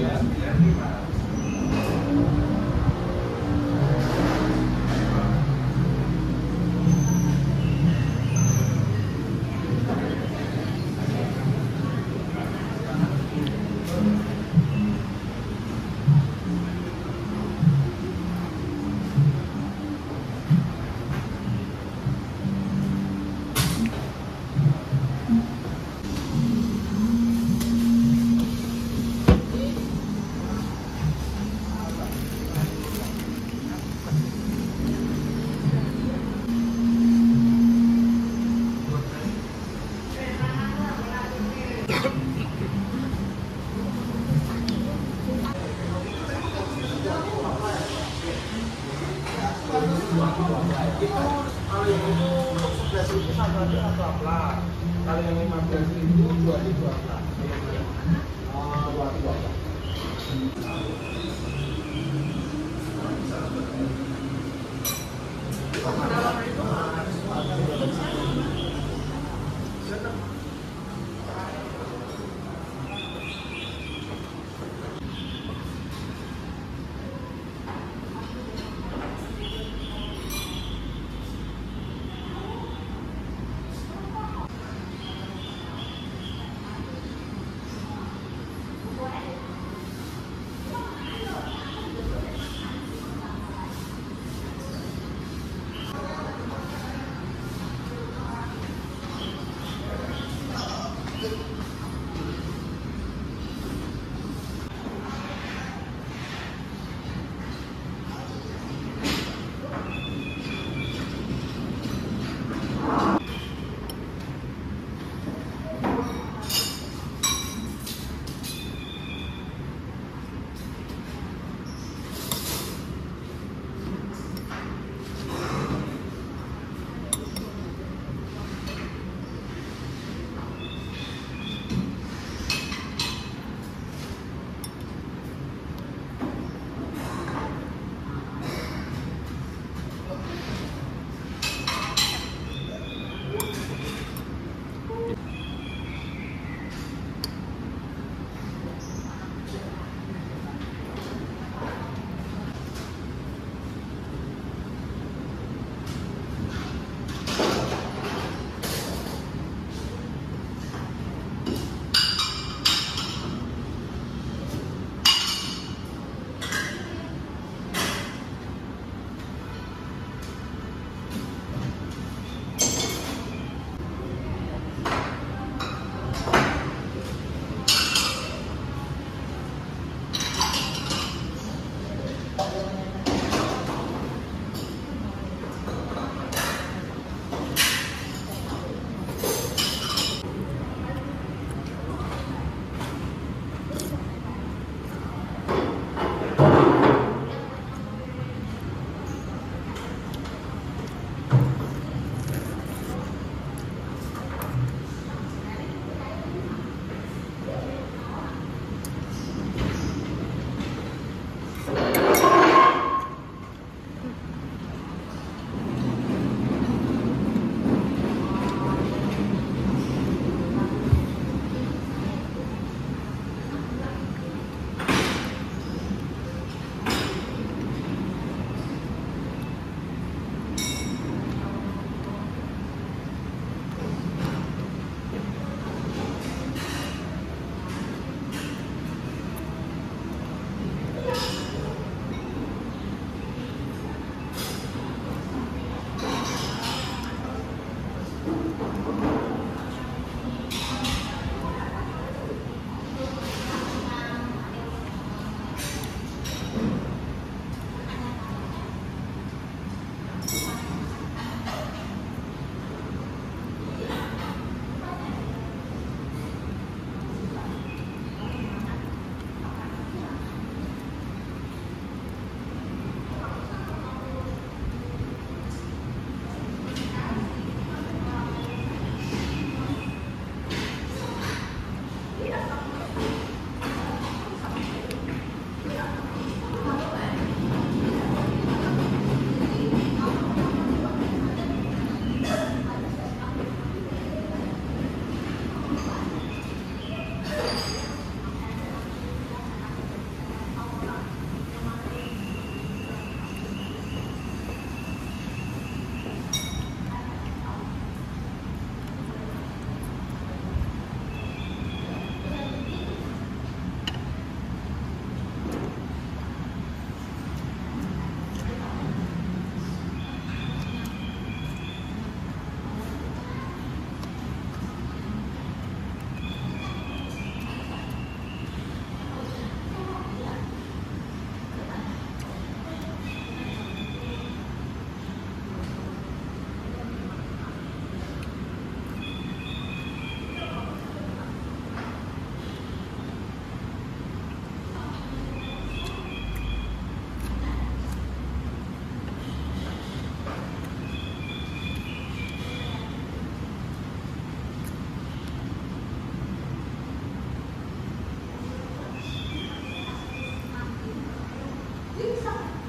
Kalau Quem sabe?